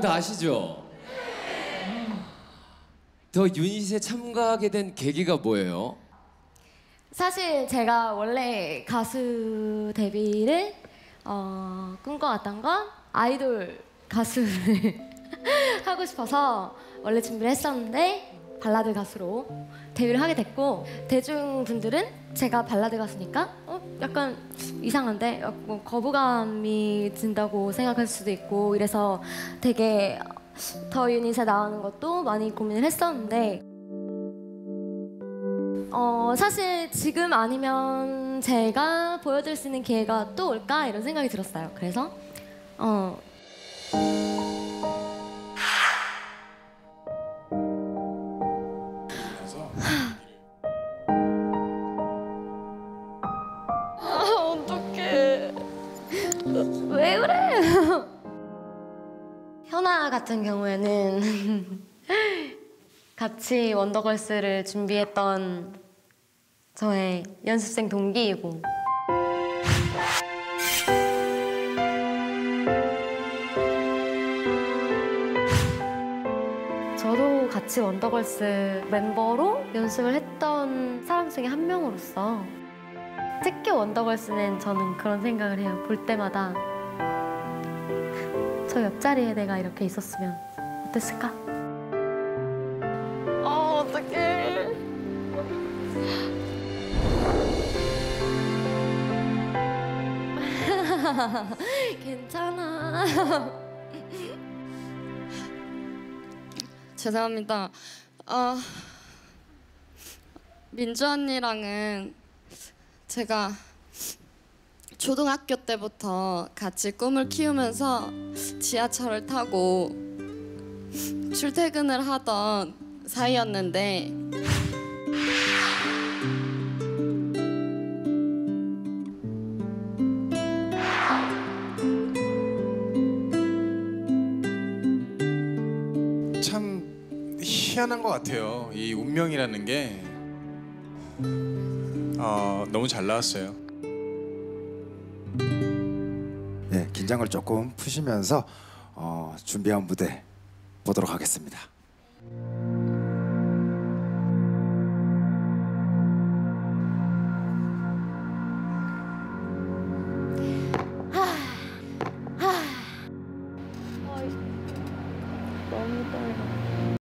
다 아시죠? 더 유닛에 참가하게 된 계기가 뭐예요? 사실 제가 원래 가수 데뷔를 어, 꿈꿔왔던 건 아이돌 가수를 하고 싶어서 원래 준비를 했었는데 발라드 가수로 데뷔를 하게 됐고 대중분들은 제가 발라드 가수니까 어, 약간 이상한데 어, 뭐 거부감이 든다고 생각할 수도 있고 이래서 되게 더 유닛에 나오는 것도 많이 고민을 했었는데 어, 사실 지금 아니면 제가 보여드릴 수 있는 기회가 또 올까 이런 생각이 들었어요. 그래서 어, 아, 어떡해. 왜 그래? 현아 같은 경우에는 같이 원더걸스를 준비했던 저의 연습생 동기이고 같이 원더걸스 멤버로 연습을 했던 사람 중에 한 명으로서 특히 원더걸스는 저는 그런 생각을 해요. 볼 때마다 저 옆자리에 내가 이렇게 있었으면 어땠을까? 어, 어떡해. 괜찮아. 죄송합니다. 어, 민주 언니랑은 제가 초등학교 때부터 같이 꿈을 키우면서 지하철을 타고 출퇴근을 하던 사이였는데 참 희한한 것 같아요. 이 운명이라는 게 어, 너무 잘 나왔어요. 네, 긴장을 조금 푸시면서 어, 준비한 무대 보도록 하겠습니다. 아, 아. 너무 떨려.